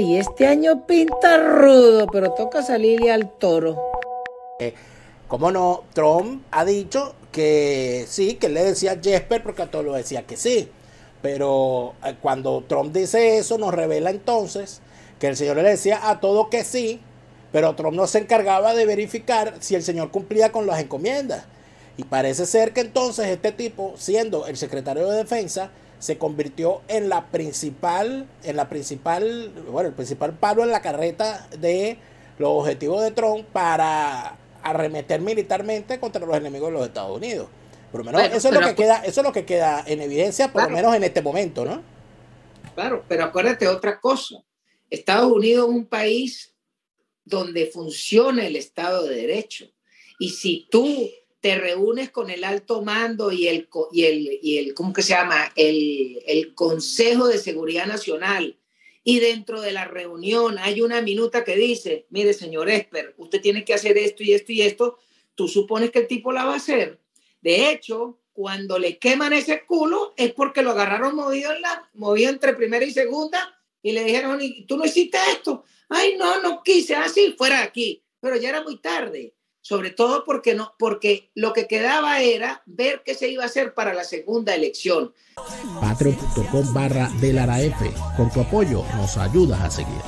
Y este año pinta rudo, pero toca salirle al toro. Eh, ¿Cómo no? Trump ha dicho que sí, que le decía a Jesper porque a todos lo decía que sí. Pero eh, cuando Trump dice eso, nos revela entonces que el Señor le decía a todo que sí, pero Trump no se encargaba de verificar si el Señor cumplía con las encomiendas. Y parece ser que entonces este tipo, siendo el secretario de defensa, se convirtió en la principal, en la principal, bueno, el principal palo en la carreta de los objetivos de Trump para arremeter militarmente contra los enemigos de los Estados Unidos. Por lo menos eso es lo que queda, eso es lo que queda en evidencia, por lo menos en este momento, ¿no? Claro, pero acuérdate otra cosa. Estados Unidos es un país donde funciona el Estado de Derecho. Y si tú te reúnes con el alto mando y el, y el, y el ¿cómo que se llama? El, el Consejo de Seguridad Nacional. Y dentro de la reunión hay una minuta que dice, mire, señor Esper, usted tiene que hacer esto y esto y esto. Tú supones que el tipo la va a hacer. De hecho, cuando le queman ese culo es porque lo agarraron movido, en la, movido entre primera y segunda y le dijeron, tú no hiciste esto. Ay, no, no quise, así, fuera de aquí. Pero ya era muy tarde sobre todo porque, no, porque lo que quedaba era ver qué se iba a hacer para la segunda elección. Patreon.com barra del Con tu apoyo nos ayudas a seguir.